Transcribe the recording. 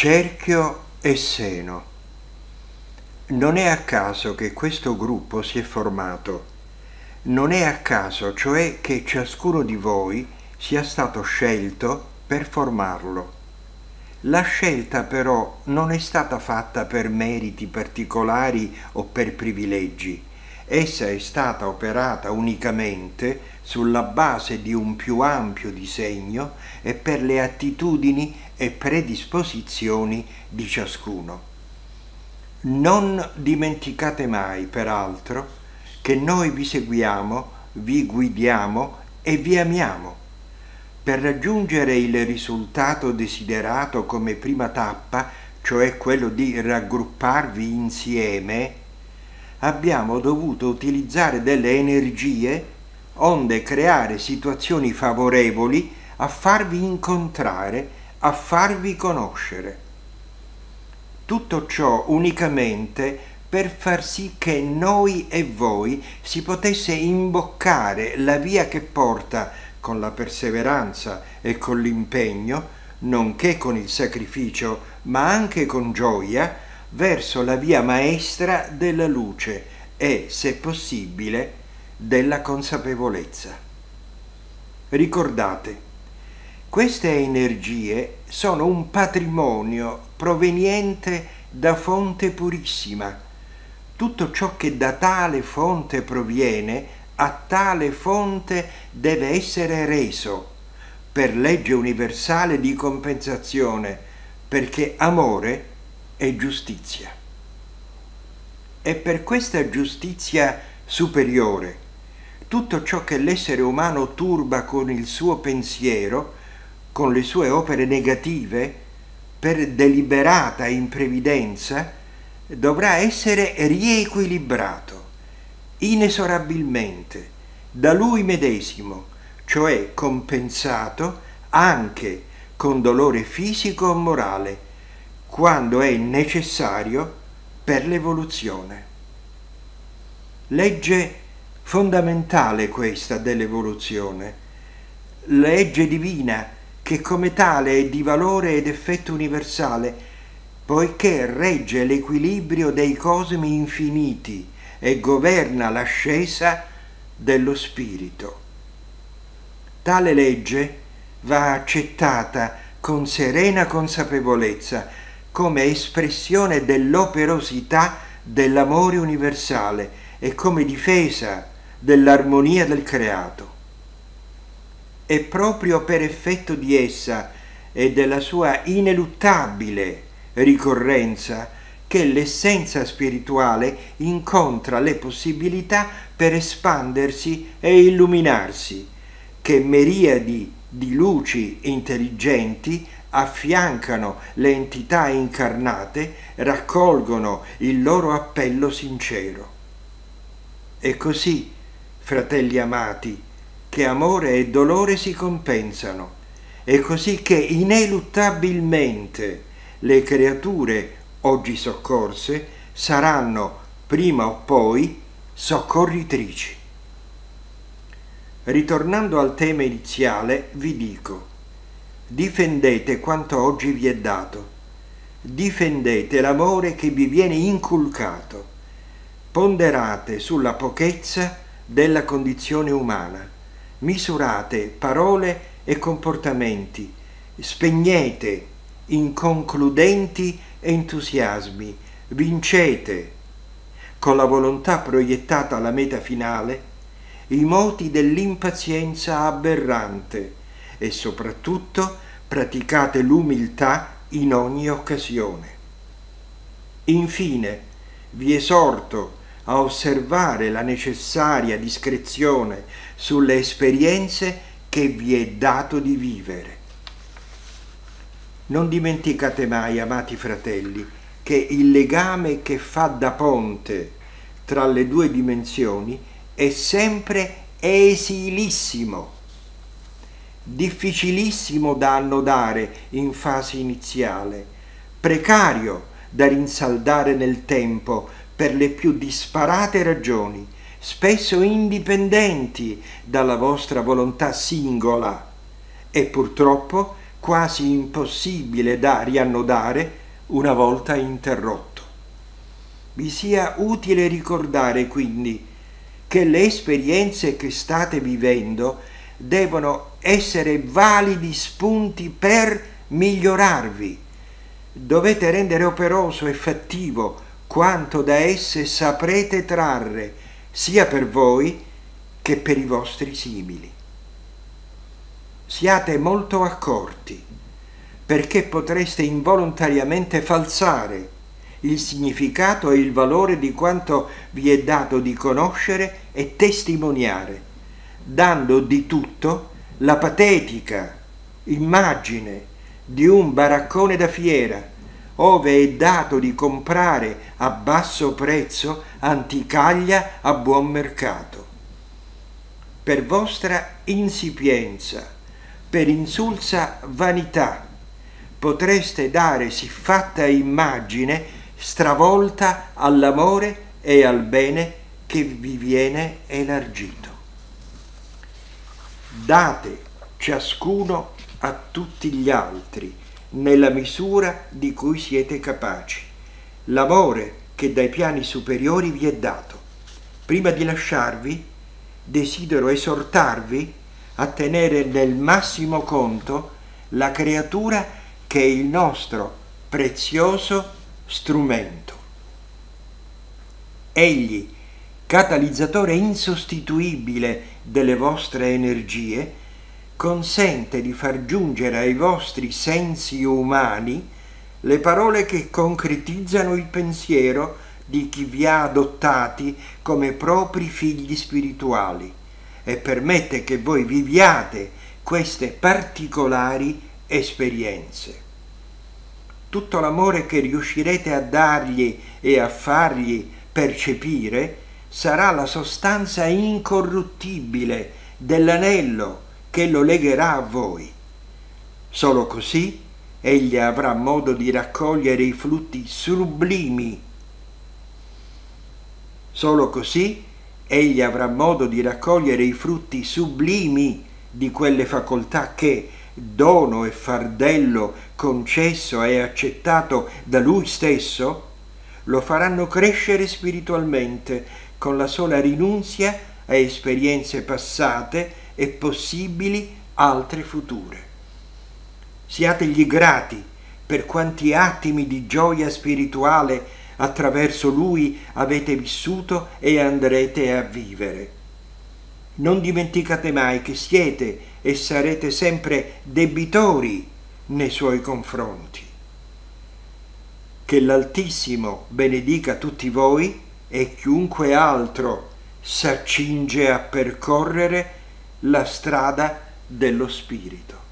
Cerchio e seno. Non è a caso che questo gruppo si è formato. Non è a caso, cioè, che ciascuno di voi sia stato scelto per formarlo. La scelta però non è stata fatta per meriti particolari o per privilegi. Essa è stata operata unicamente sulla base di un più ampio disegno e per le attitudini e predisposizioni di ciascuno. Non dimenticate mai, peraltro, che noi vi seguiamo, vi guidiamo e vi amiamo. Per raggiungere il risultato desiderato come prima tappa, cioè quello di raggrupparvi insieme, abbiamo dovuto utilizzare delle energie onde creare situazioni favorevoli a farvi incontrare, a farvi conoscere. Tutto ciò unicamente per far sì che noi e voi si potesse imboccare la via che porta con la perseveranza e con l'impegno, nonché con il sacrificio, ma anche con gioia, verso la via maestra della luce e, se possibile, della consapevolezza. Ricordate, queste energie sono un patrimonio proveniente da fonte purissima. Tutto ciò che da tale fonte proviene, a tale fonte deve essere reso per legge universale di compensazione, perché amore è giustizia. E per questa giustizia superiore, tutto ciò che l'essere umano turba con il suo pensiero, con le sue opere negative, per deliberata imprevidenza, dovrà essere riequilibrato, inesorabilmente, da lui medesimo, cioè compensato anche con dolore fisico o morale, quando è necessario per l'evoluzione. Legge fondamentale questa dell'evoluzione, legge divina che come tale è di valore ed effetto universale, poiché regge l'equilibrio dei cosmi infiniti e governa l'ascesa dello spirito. Tale legge va accettata con serena consapevolezza come espressione dell'operosità dell'amore universale e come difesa dell'armonia del creato. È proprio per effetto di essa e della sua ineluttabile ricorrenza che l'essenza spirituale incontra le possibilità per espandersi e illuminarsi, che miriadi di luci intelligenti affiancano le entità incarnate, raccolgono il loro appello sincero. E così, fratelli amati, che amore e dolore si compensano, e così che ineluttabilmente le creature oggi soccorse saranno prima o poi soccorritrici. Ritornando al tema iniziale, vi dico, Difendete quanto oggi vi è dato. Difendete l'amore che vi viene inculcato. Ponderate sulla pochezza della condizione umana. Misurate parole e comportamenti. Spegnete inconcludenti entusiasmi. Vincete con la volontà proiettata alla meta finale i moti dell'impazienza aberrante e soprattutto praticate l'umiltà in ogni occasione. Infine, vi esorto a osservare la necessaria discrezione sulle esperienze che vi è dato di vivere. Non dimenticate mai, amati fratelli, che il legame che fa da ponte tra le due dimensioni è sempre esilissimo difficilissimo da annodare in fase iniziale, precario da rinsaldare nel tempo per le più disparate ragioni, spesso indipendenti dalla vostra volontà singola e purtroppo quasi impossibile da riannodare una volta interrotto. Vi sia utile ricordare quindi che le esperienze che state vivendo devono essere validi spunti per migliorarvi. Dovete rendere operoso e fattivo quanto da esse saprete trarre sia per voi che per i vostri simili. Siate molto accorti, perché potreste involontariamente falsare il significato e il valore di quanto vi è dato di conoscere e testimoniare, dando di tutto la patetica immagine di un baraccone da fiera ove è dato di comprare a basso prezzo anticaglia a buon mercato. Per vostra insipienza, per insulsa vanità, potreste dare siffatta immagine stravolta all'amore e al bene che vi viene elargito. Date ciascuno a tutti gli altri nella misura di cui siete capaci. L'amore che dai piani superiori vi è dato. Prima di lasciarvi, desidero esortarvi a tenere nel massimo conto la creatura che è il nostro prezioso strumento. Egli, catalizzatore insostituibile delle vostre energie, consente di far giungere ai vostri sensi umani le parole che concretizzano il pensiero di chi vi ha adottati come propri figli spirituali e permette che voi viviate queste particolari esperienze. Tutto l'amore che riuscirete a dargli e a fargli percepire sarà la sostanza incorruttibile dell'anello che lo legherà a voi. Solo così egli avrà modo di raccogliere i frutti sublimi. Solo così egli avrà modo di raccogliere i frutti sublimi di quelle facoltà che, dono e fardello concesso e accettato da lui stesso, lo faranno crescere spiritualmente con la sola rinunzia a esperienze passate e possibili altre future. Siategli grati per quanti attimi di gioia spirituale attraverso lui avete vissuto e andrete a vivere. Non dimenticate mai che siete e sarete sempre debitori nei suoi confronti. Che l'Altissimo benedica tutti voi e chiunque altro s'accinge a percorrere la strada dello Spirito.